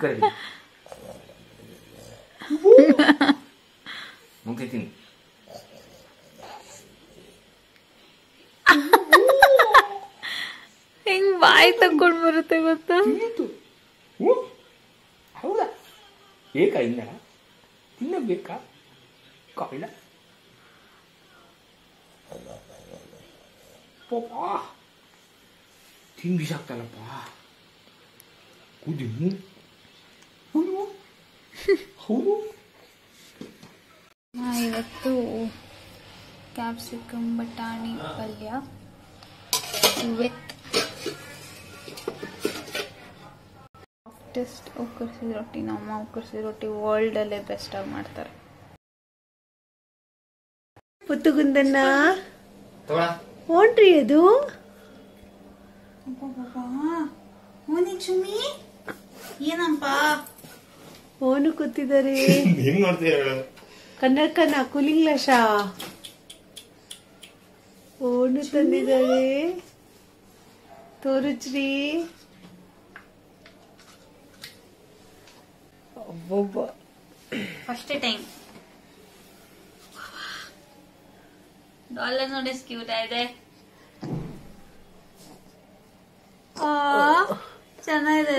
ಕರಿ ಮುಗಿತೀನಿ ಹೆಂಗ್ ಬಾಯಿ ತಕೊಂಡ್ ಬರುತ್ತೆ ಗೊತ್ತಾ ತಿನ್ನೀತು ಹ್ಞೂ ಹೌದಾ ಬೇಕಾ ಇನ್ನ ತಿನ್ನಬೇಕಾ ಕಾಯಿಲ ಪಾಪ ತಿಂದು ಬಿಸಾಕ್ತಲ್ಲಪ್ಪ ಕುದಿ ಹೌದು ಹೌದು ನಾ ಇವತ್ತು ಕ್ಯಾಪ್ಸಿಕಮ್ ಬಟಾಣಿ ಪಲ್ಯ ವಿತ್ ಸಾಫ್ಟೆಸ್ಟ್ ಒಕ್ಕರ್ಸಿದ ರೊಟ್ಟಿ. ನಮ್ಮ ಒಕ್ಕರ್ಸಿದ ರೊಟ್ಟಿ ವರ್ಲ್ಡಲ್ಲೇ ಬೆಸ್ಟಾಗಿ ಮಾಡ್ತಾರೆ. ಪುತ್ತುಗುಂದನ್ನ ತಗೊಳ. ಓಣ್ರಿ ಅದು? ಮೋನಿ ಚುಮ್ಮಿ ಏನಪ್ಪ ಓನು ಕೂತಿದ್ದಾರೆ. ಹೆಂಗ್ ನೋಡ್ತೀರ ಕನ್ನಡಕನ ಕೂಲಿಂಗ್ ಲಶ ಓನು ತಂದಿದ್ದಾರೆ. ತೋರುಚ್ರಿ. ಒಬ್ಬೊಬ್ಬ ಫಸ್ಟ್ ಟೈಮ್ ಡಾಲರ್ ನೋಡಿ ಕ್ಯೂಟ್ ಇದೆ. ಆ, ಚೆನ್ನಾಗಿದೆ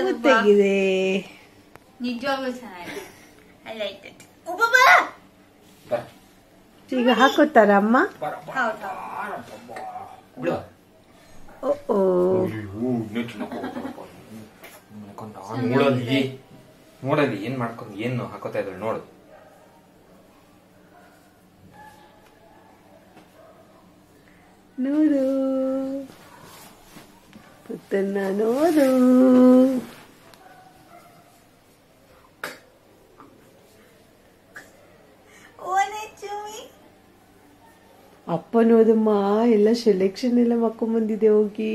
ನಿಜವಾಗ್ಲೂ ಚೆನ್ನಾಗಿದೆ. ಐ ಲೈಕ್ ಇಟ್ ಈಗ ಹಾಕೋತಾರ ಅಮ್ಮ? ನೋಡಲ್ಲಿ. ನೋಡಲ್ಲಿ ಏನ್ ಮಾಡ್ಕೊಂಡು ಏನು ಹಾಕೋತಾ ಇದ್ರು ನೋಡು. ನೋಡು. ಪುತ್ತನ್ನ ನೋಡು ಓನೆ ಚುಮ್ಮಿ ಅಪ್ಪ ನೋದಮ್ಮ ಎಲ್ಲ ಸೆಲೆಕ್ಷನ್ ಎಲ್ಲ ಮಕ್ಕೊಂಬಂದಿದೆ ಹೋಗಿ.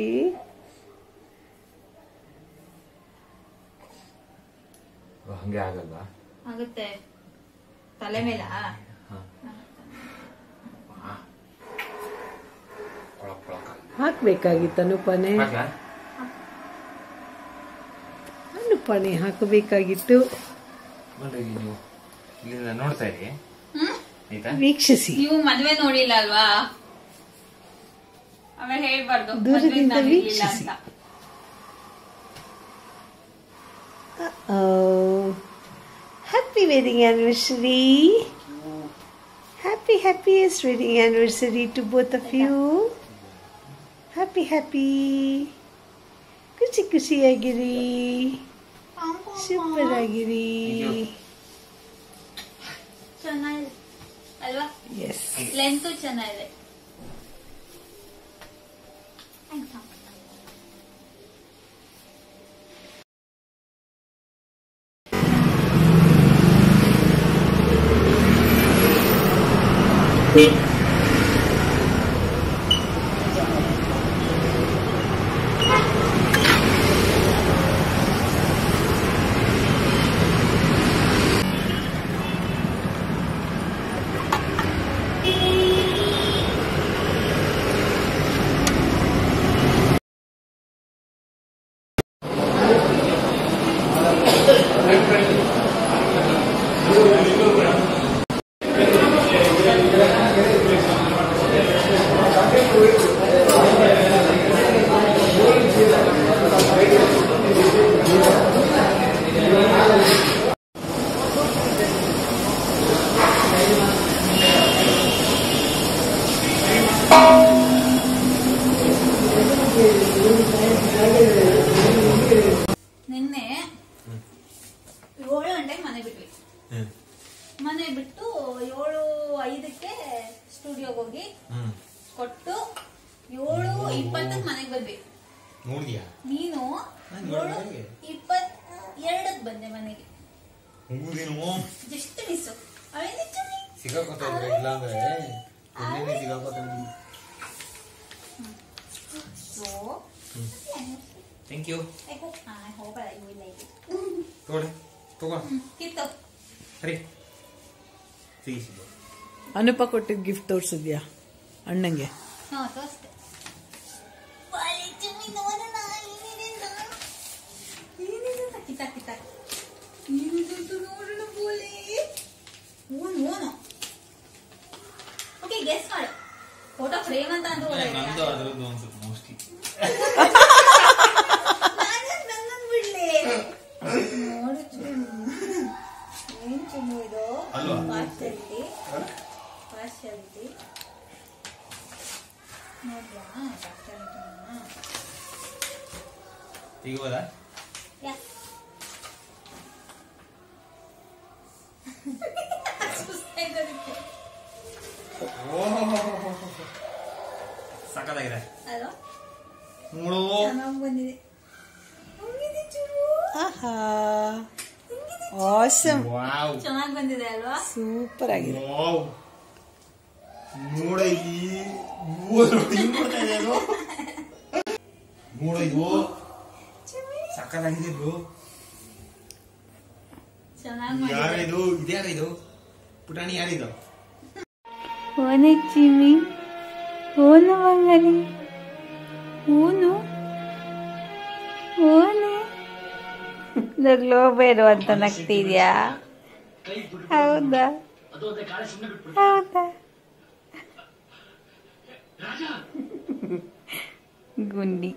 ಹಂಗೆ ಆಗಲ್ವಾ? ಆಗುತ್ತೆ. ತಲೆ ಮೇಲ? ಅನುಪನೆ? ಅನುಪನೆ ಹಾಕಬೇಕಾಗಿತ್ತು. ನೋಡ್ತಾ ಇರಿ. ವೀಕ್ಷಿಸಿ. ನೀವು ಮದ್ವೆ ನೋಡಿಲ್ಲ ಅಲ್ವಾ ಆಮೇಲೆ ಹೇಳ್ಬಾರ್ದು ದೂರದಿಂದ ವೀಕ್ಷಿಸಿ. Happy wedding anniversary happy happiest wedding anniversary to both of you happy happy ಖುಷಿ ಖುಷಿಯಾಗಿರಿ. ಸೂಪರ್ ಆಗಿರಿ ಚೆನ್ನಾಗಿದೆ ಅಲ್ವಾ ಎಸ್ ಲೆಂತ್ ಚೆನ್ನಾಗಿದೆ ನಿನ್ನೆ ಏಳು ಮನೆಗ್ ಮನೆಗೆ ಬಂದ್ವಿ. ನೋಡಿದ್ಯಾ? ನೀನು? ಇಪ್ಪತ್ ಎರಡಕ್ ಬಂದೆ ಮನೆಗೆ. ಹೌದೇನೋ ಜಸ್ಟ್ ಮಿಸ್ ಸಿಗಾಕೋತಾ ಸಿಗಾಕೋತಾ ಸೊ ಥ್ಯಾಂಕ್ ಯು ಐ ಐ. ತಗೊಳ್ಳಿ. ತಗೋ. ಕಿತ್ತು. ಸಿಗಿಸಿದ್ದು ಅನುಪ ಕೊಟ್ಟಿದ್ದ ಗಿಫ್ಟ್ ತೋರ್ಸಿದ್ಯಾ? ಅಣ್ಣಂಗೆ? ಹಾ ತೋರಿಸ್ತೆ ನಿಮ್ದು ನೋಡೋಣ ಬೋಲಿ? ಓನ್ ಓಕೆ ಗೆಸ್ ಮಾಡು. ಫೋಟೋ ಫ್ರೇಮ್ ಅಂತ ಅಂದ್ರು ನಂದು ಅದರದ್ದು ಅನ್ಸುತ್ತೆ ಮೋಸ್ಟ್ಲಿ ಈಗ ಹೋದ? ನೋಡು ಚೆನ್ನಾಗಿ ಬಂದಿದೆ. ಆಹಾ. Awesome wow. ಚೆನ್ನಾಗಿ ಬಂದಿದೆ ಅಲ್ವಾ? ಸೂಪರ್ ಆಗಿದೆ. ವಾವ್. ನೋಡು ಇದು ಸಕ್ಕತ್ತಾಗಿದೆ ಮಾಡಿದೆ ಯಾರಿದು? ಇದು ಯಾರಿದು? ಪುಟಾಣಿ ಯಾರಿದು? ಓನೆ ಚಿಮ್ಮಿ. ಓನು ಮಂಗನಿ ಓನು ಓನೆ ನಗ್ಲೋ ಬೇಡ ಅಂತ ನಗ್ತಿದ್ಯಾ? ಹೌದಾ? ಹೌದಾ? ಗುಂಡಿ.